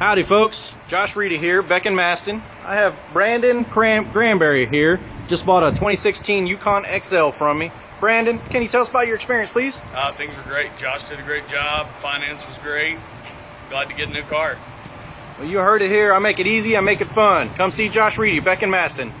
Howdy, folks. Josh Reedy here, Beck and Masten. I have Brandon Cram- Granberry here. Just bought a 2016 Yukon XL from me. Brandon, can you tell us about your experience, please? Uh, things were great. Josh did a great job. Finance was great. Glad to get a new car. Well, you heard it here. I make it easy, I make it fun. Come see Josh Reedy, Beck and Masten.